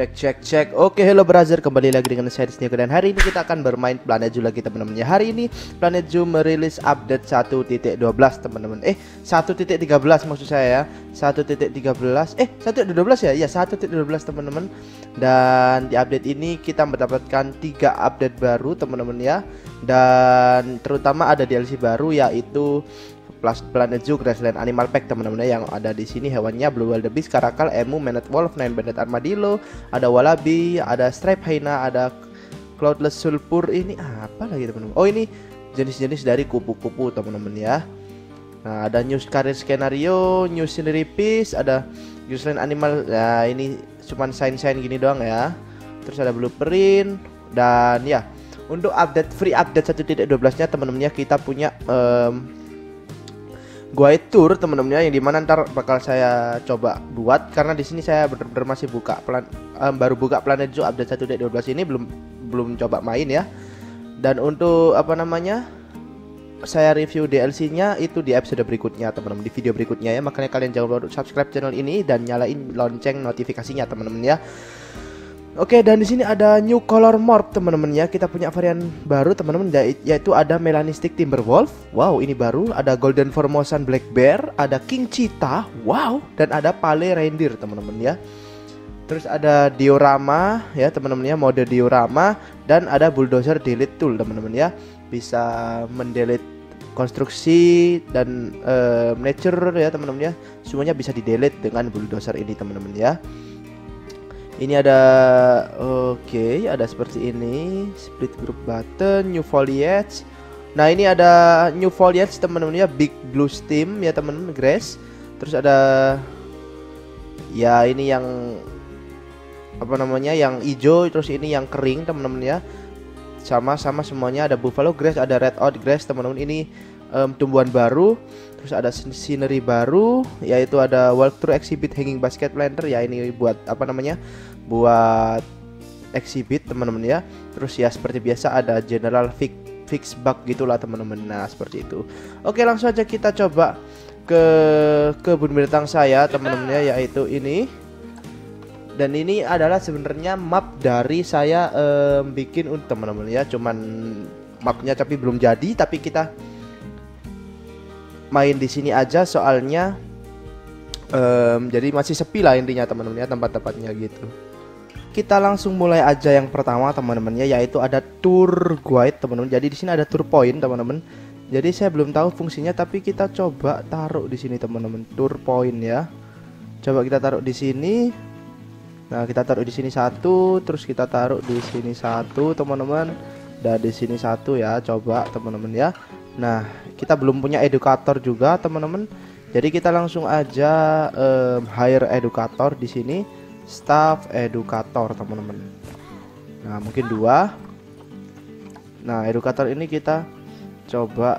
Cek cek cek. Oke, hello brother, kembali lagi dengan saya Disney dan hari ini kita akan bermain Planet Zoo lagi teman-teman. Ya, hari ini Planet Zoo merilis update 1.12 teman-teman. Eh, 1.13 maksud saya ya. 1.13. Eh, 1.12 ya? Ya, 1.12 teman-teman. Dan di update ini kita mendapatkan tiga update baru teman-teman ya. Dan terutama ada DLC baru yaitu Plus Planet Zoo Grassland Animal Pack teman-teman yang ada di sini hewannya Blue Wildebeest, Caracal, Emu, Manet Wolf, Nine Banded Armadillo, ada Wallaby, ada Stripe Hyena, ada Cloudless Sulfur ini apa lagi teman-teman? Oh ini jenis-jenis dari kupu-kupu teman-teman ya. Nah ada News Career Scenario, News Scenery Piece, ada Grassland Animal. Nah ini cuman sign-sign gini doang ya. Terus ada blueprint dan ya untuk update free update 1.12 nya teman-teman ya kita punya um, guide tour teman-teman ya yang di mana ntar bakal saya coba buat karena di sini saya benar-benar masih buka plan um, baru buka Planet Zoo update 1.12 ini belum belum coba main ya. Dan untuk apa namanya saya review DLC-nya itu di episode berikutnya teman-teman di video berikutnya ya. Makanya kalian jangan lupa subscribe channel ini dan nyalain lonceng notifikasinya teman-teman ya Oke dan di sini ada new color morph teman-teman ya. Kita punya varian baru teman-teman yaitu ada melanistic timberwolf wow ini baru. Ada golden formosan black bear ada king cheetah. Wow dan ada pale reindeer teman-teman ya. Terus ada diorama ya teman-teman ya mode diorama. Dan ada bulldozer delete tool teman-teman ya. Bisa mendelete konstruksi dan uh, nature ya teman-teman ya. Semuanya bisa di delete dengan bulldozer ini teman-teman ya ini ada oke okay, ada seperti ini. Split group button new foliage. Nah ini ada new foliage teman-teman ya. Big blue steam ya teman-teman grass. Terus ada ya ini yang apa namanya yang hijau terus ini yang kering teman-teman ya. Sama-sama semuanya. Ada buffalo grass ada red out grass teman-teman. Ini um, tumbuhan baru. Terus ada scenery baru yaitu ada walkthrough exhibit hanging basket planter. Ya ini buat apa namanya buat exhibit teman-teman ya. Terus ya seperti biasa ada general fix fix bug gitulah teman-teman. Nah seperti itu. Oke langsung aja kita coba ke kebun binatang saya teman-teman ya yaitu ini. Dan ini adalah sebenarnya map dari saya um, bikin untuk teman-teman ya. Cuman mapnya tapi belum jadi tapi kita main di sini aja. Soalnya um, jadi masih sepi lah intinya teman-teman ya tempat-tempatnya gitu kita langsung mulai aja yang pertama teman-teman ya yaitu ada tour guide teman-teman. Jadi di sini ada tour point teman-teman. Jadi saya belum tahu fungsinya tapi kita coba taruh di sini teman-teman tour point ya. Coba kita taruh di sini. Nah kita taruh di sini satu, terus kita taruh di sini satu teman-teman. Dan di sini satu ya, coba teman-teman ya. Nah kita belum punya edukator juga teman-teman. Jadi kita langsung aja um, hire edukator di sini staff edukator teman-teman. Nah mungkin dua. Nah edukator ini kita coba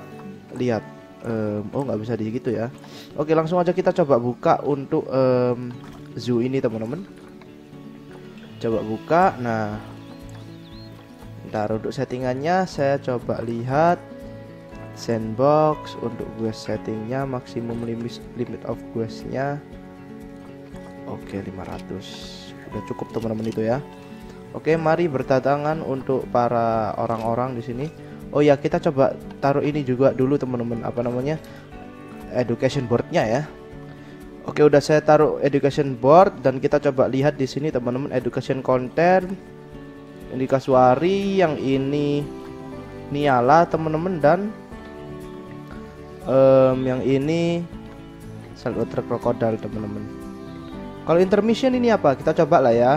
lihat. Um, oh nggak bisa di gitu ya. Oke langsung aja kita coba buka untuk um, zoo ini teman-teman. Coba buka. Nah ntar untuk settingannya. Saya coba lihat sandbox untuk gue settingnya maksimum limit limit of questnya Oke 500 Udah cukup teman-teman itu ya. Oke mari berdatangan untuk para orang-orang di sini. Oh ya kita coba taruh ini juga dulu teman-teman Apa namanya Education boardnya ya. Oke udah saya taruh education board Dan kita coba lihat di sini teman-teman Education content Ini kasuari Yang ini Niala teman-teman dan um, Yang ini Saltwater crocodile teman-teman kalau intermission ini apa? Kita coba lah ya.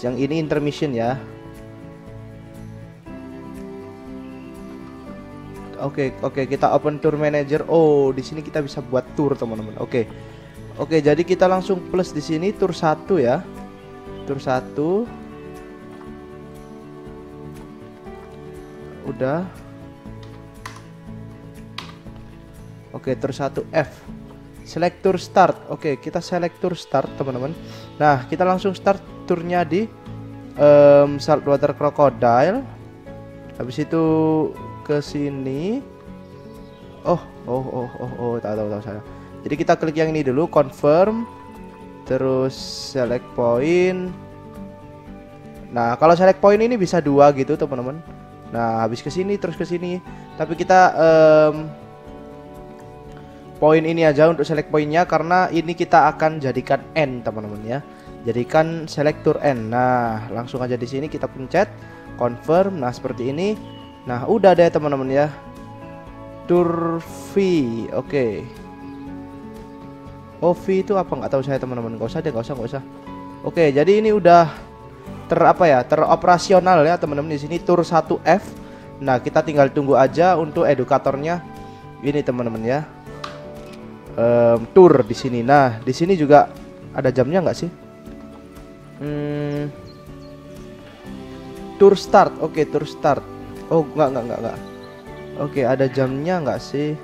Yang ini intermission ya. Oke, okay, oke, okay, kita open tour manager. Oh, di sini kita bisa buat tour, teman-teman. Oke. Okay. Oke, jadi kita langsung plus di sini tour satu ya. Tour satu. Udah. Oke, tour satu F. Selector start. Oke, kita selector start, teman-teman. Nah, kita langsung start turnya di um, saltwater crocodile. Habis itu ke sini. Oh, oh, oh, oh, oh, tahu tahu tahu saya. Jadi kita klik yang ini dulu, confirm. Terus select point. Nah, kalau select point ini bisa dua gitu, teman-teman. Nah, habis ke sini terus ke sini. Tapi kita um, poin ini aja untuk select poinnya karena ini kita akan jadikan n, teman-teman ya. Jadikan selector n. Nah, langsung aja di sini kita pencet confirm. Nah, seperti ini. Nah, udah deh teman-teman ya. Fee. Oke. Okay. Oh fee itu apa nggak tahu saya teman-teman. Gak usah deh, gak usah, gak usah. Oke, jadi ini udah ter apa ya teroperasional ya teman-teman di sini tour 1F. Nah kita tinggal tunggu aja untuk edukatornya ini teman-teman ya. Um, tour di sini. Nah di sini juga ada jamnya nggak sih? Hmm, tour start. Oke tour start. Oh nggak nggak nggak nggak. Oke ada jamnya nggak sih?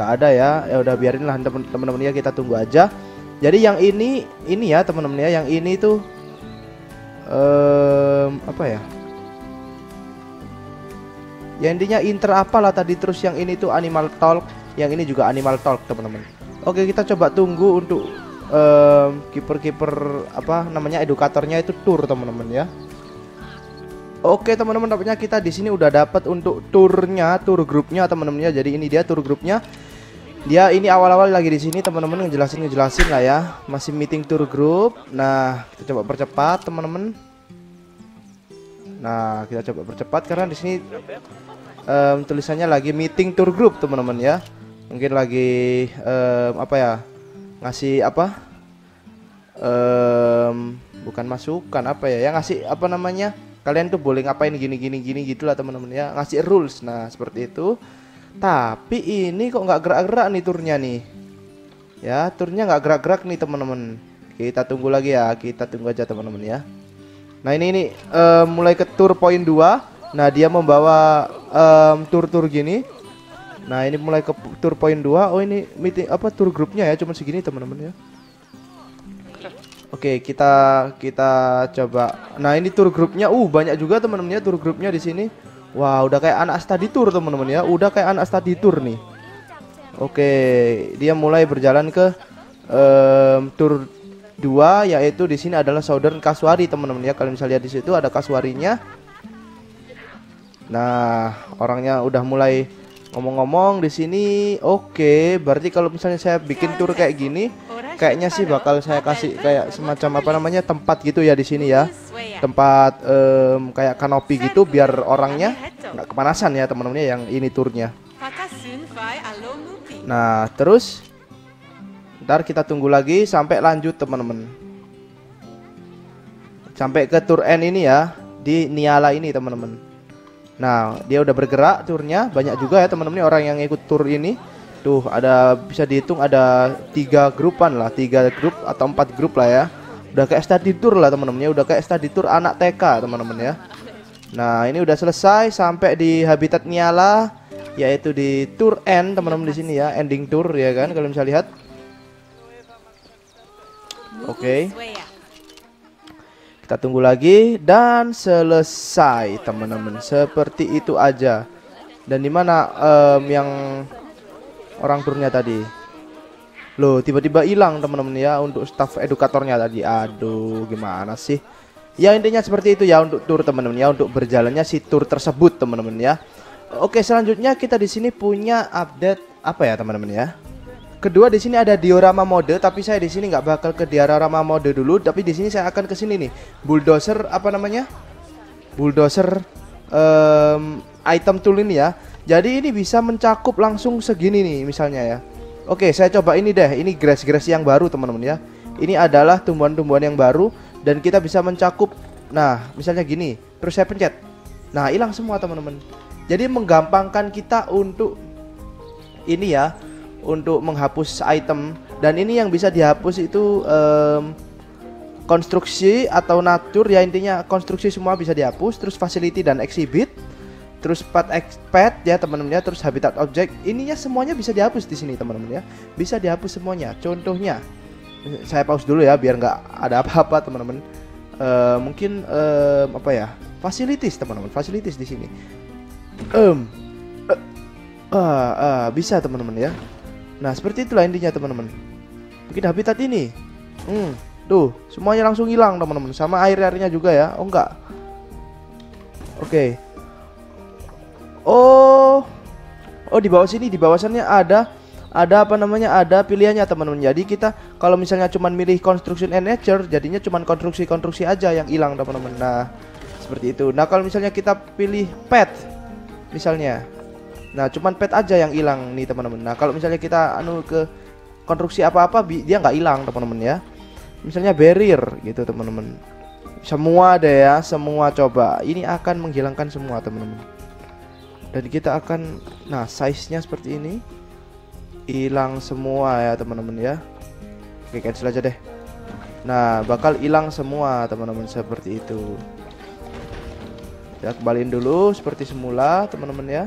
nggak ada ya ya udah biarin lah teman-teman ya kita tunggu aja jadi yang ini ini ya teman-teman ya yang ini tuh um, apa ya ya intinya inter apalah tadi terus yang ini tuh animal talk yang ini juga animal talk teman-teman oke kita coba tunggu untuk um, kiper-kiper apa namanya edukatornya itu tour teman-teman ya Oke teman-teman dapatnya kita di sini udah dapat untuk turnya, tur grupnya teman-teman ya. Jadi ini dia tur grupnya. Dia ini awal-awal lagi di sini teman-teman ngejelasin ngejelasin lah ya. Masih meeting tur grup. Nah, kita coba percepat teman-teman. Nah, kita coba percepat karena di sini um, tulisannya lagi meeting tur grup teman-teman ya. Mungkin lagi um, apa ya? Ngasih apa? Um, bukan masukan apa ya? Yang ngasih apa namanya? kalian tuh boleh ngapain gini gini gini gitulah teman-teman ya ngasih rules nah seperti itu tapi ini kok nggak gerak-gerak nih turnya nih ya turnya nggak gerak-gerak nih teman-teman kita tunggu lagi ya kita tunggu aja teman-teman ya nah ini ini um, mulai ke tur poin 2 nah dia membawa um, tur-tur gini nah ini mulai ke tur poin 2 oh ini meeting apa tur grupnya ya cuma segini teman-teman ya Oke, kita kita coba. Nah, ini tour grupnya. Uh, banyak juga teman-teman ya tour grupnya di sini. Wah, wow, udah kayak anak study tour teman-teman ya. Udah kayak anak study tour nih. Oke, dia mulai berjalan ke um, tour 2 yaitu di sini adalah Southern Kasuari teman-teman ya. Kalian bisa lihat di situ ada kasuarinya. Nah, orangnya udah mulai ngomong-ngomong di sini. Oke, berarti kalau misalnya saya bikin tour kayak gini, kayaknya sih bakal saya kasih kayak semacam apa namanya tempat gitu ya di sini ya. Tempat um, kayak kanopi gitu biar orangnya nggak kepanasan ya teman-temannya yang ini turnya nah terus ntar kita tunggu lagi sampai lanjut teman-teman. Sampai ke tur N ini ya di Niala ini teman-teman nah dia udah bergerak turnya banyak juga ya teman-teman orang yang ikut tur ini Tuh ada bisa dihitung ada tiga grupan lah, tiga grup atau empat grup lah ya. Udah kayak study tour lah teman-teman ya, udah kayak study tour anak TK teman-teman ya. Nah ini udah selesai sampai di habitat Nyala, yaitu di tour end teman-teman di sini ya, ending tour ya kan kalian bisa lihat. Oke. Okay. Kita tunggu lagi dan selesai teman-teman. Seperti itu aja. Dan di mana um, yang orang turnya tadi? Loh tiba-tiba hilang teman-teman ya untuk staff edukatornya tadi. Aduh gimana sih? Ya intinya seperti itu ya untuk tur teman-teman ya Untuk berjalannya si tur tersebut teman-teman ya. Oke selanjutnya kita di sini punya update apa ya teman-teman ya Kedua di sini ada diorama mode tapi saya di sini nggak bakal ke diorama mode dulu tapi di sini saya akan ke sini nih bulldozer apa namanya bulldozer um, item tool ini ya jadi ini bisa mencakup langsung segini nih misalnya ya. Oke, saya coba ini deh. Ini grass-grass yang baru teman-teman ya. Ini adalah tumbuhan-tumbuhan yang baru dan kita bisa mencakup. Nah, misalnya gini. Terus saya pencet. Nah, hilang semua teman-teman. Jadi menggampangkan kita untuk ini ya, untuk menghapus item. Dan ini yang bisa dihapus itu um, konstruksi atau natur ya intinya konstruksi semua bisa dihapus terus facility dan exhibit terus pet expert ya teman-teman ya terus habitat objek. Ininya semuanya bisa dihapus di sini teman-teman ya. Bisa dihapus semuanya. Contohnya saya pause dulu ya biar nggak ada apa-apa teman-teman. Uh, mungkin uh, apa ya facilities teman-teman facilities di sini. Um uh, uh, uh, bisa teman-teman ya nah seperti itulah intinya teman-teman mungkin habitat ini hmm Tuh, semuanya langsung hilang teman-teman. Sama air-airnya juga ya. Oh enggak. Oke. Okay. Oh. Oh, di bawah sini di bawahnya ada ada apa namanya? Ada pilihannya teman-teman. Jadi kita kalau misalnya cuman milih construction and nature, jadinya cuman konstruksi-konstruksi aja yang hilang teman-teman. Nah, seperti itu. Nah, kalau misalnya kita pilih pet misalnya. Nah, cuman pet aja yang hilang nih teman-teman. Nah, kalau misalnya kita anu ke konstruksi apa-apa dia nggak hilang teman-teman ya. Misalnya barrier gitu teman-teman. Semua deh ya semua. Coba ini akan menghilangkan semua teman-teman. Dan kita akan nah size nya seperti ini. Hilang semua ya teman-teman ya. Oke cancel aja deh. Nah bakal hilang semua teman-teman seperti itu. Ya kembaliin dulu seperti semula teman-teman ya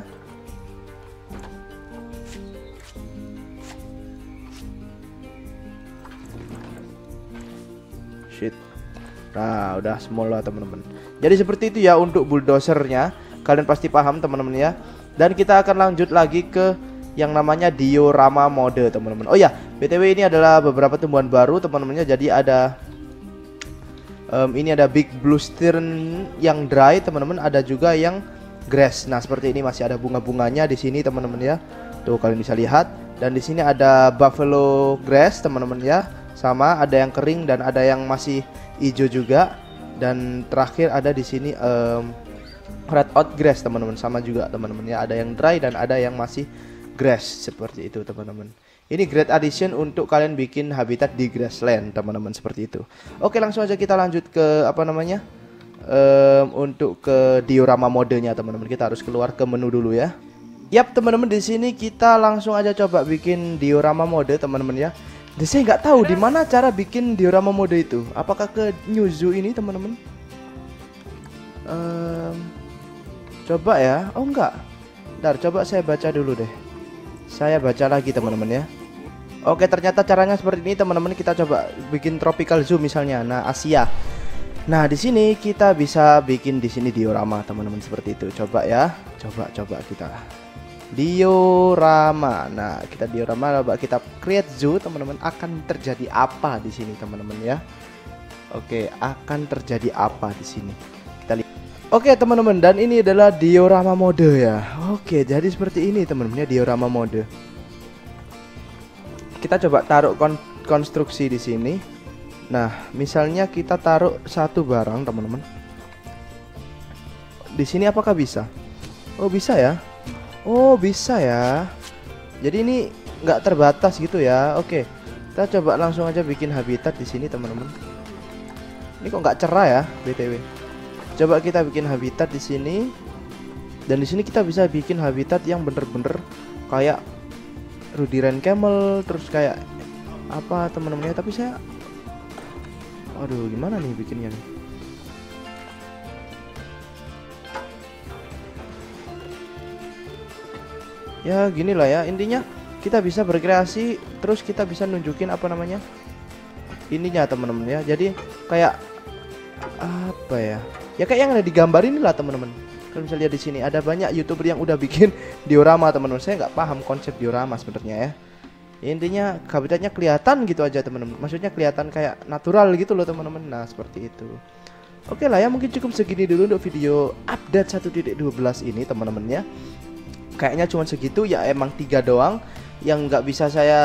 Nah udah semula teman-teman. Jadi seperti itu ya untuk bulldozernya Kalian pasti paham teman-teman ya. Dan kita akan lanjut lagi ke yang namanya diorama mode teman-teman. Oh ya BTW ini adalah beberapa tumbuhan baru teman-temannya Jadi ada um, Ini ada big blue stern yang dry teman-teman. Ada juga yang grass. Nah seperti ini masih ada bunga-bunganya di sini teman-teman ya. Tuh kalian bisa lihat. Dan di sini ada buffalo grass teman-teman ya sama ada yang kering dan ada yang masih hijau juga. Dan terakhir ada di sini um, red out grass teman-teman. Sama juga teman-teman. Ya ada yang dry dan ada yang masih grass seperti itu teman-teman. Ini great addition untuk kalian bikin habitat di grassland teman-teman seperti itu. Oke langsung aja kita lanjut ke apa namanya um, untuk ke diorama modenya teman-teman. Kita harus keluar ke menu dulu ya. Yap teman-teman di sini kita langsung aja coba bikin diorama mode teman-teman ya dan saya nggak tahu di mana cara bikin diorama mode itu. Apakah ke New Zoo ini teman-teman? Um, coba ya. Oh enggak. Ntar coba saya baca dulu deh. Saya baca lagi teman-teman ya. Oke ternyata caranya seperti ini teman-teman. Kita coba bikin tropical zoo misalnya. Nah Asia. Nah di sini kita bisa bikin di sini diorama teman-teman seperti itu. Coba ya. Coba coba kita diorama. Nah, kita diorama coba kita create zoo, teman-teman. Akan terjadi apa di sini, teman-teman ya? Oke, akan terjadi apa di sini? Kita lihat. Oke, teman-teman, dan ini adalah diorama mode ya. Oke, jadi seperti ini, teman-teman ya, diorama mode. Kita coba taruh kon konstruksi di sini. Nah, misalnya kita taruh satu barang, teman-teman. Di sini apakah bisa? Oh, bisa ya. Oh bisa ya. Jadi ini nggak terbatas gitu ya. Oke Kita coba langsung aja bikin habitat di sini teman-teman. Ini kok nggak cerah ya BTW Coba kita bikin habitat di sini. Dan di sini kita bisa bikin habitat yang bener-bener Kayak Rudy Ren Camel Terus kayak Apa teman-temannya. Tapi saya Aduh gimana nih bikinnya nih ya gini lah ya. Intinya kita bisa berkreasi terus kita bisa nunjukin apa namanya ininya teman-teman ya. Jadi kayak apa ya? Ya kayak yang ada di gambar ini lah teman-teman. Kalau bisa lihat di sini ada banyak youtuber yang udah bikin diorama teman-teman. Saya nggak paham konsep diorama sebenarnya ya. Intinya habitatnya kelihatan gitu aja teman-teman. Maksudnya kelihatan kayak natural gitu loh teman-teman. Nah seperti itu. Oke lah ya mungkin cukup segini dulu untuk video update 1.12 ini teman-teman ya kayaknya cuma segitu ya emang tiga doang. Yang nggak bisa saya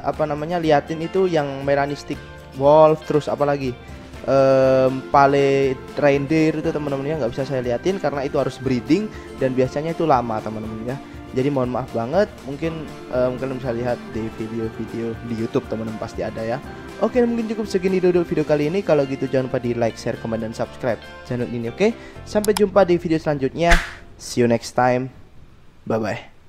apa namanya liatin itu yang melanistic wolf terus apa lagi? Um, pale reindeer itu teman-teman ya nggak bisa saya liatin karena itu harus breeding dan biasanya itu lama teman-teman ya jadi mohon maaf banget mungkin um, kalian bisa lihat di video-video di YouTube teman-teman pasti ada ya. Oke mungkin cukup segini dulu video kali ini. Kalau gitu jangan lupa di like share comment dan subscribe channel ini oke? Sampai jumpa di video selanjutnya. See you next time Bye bye.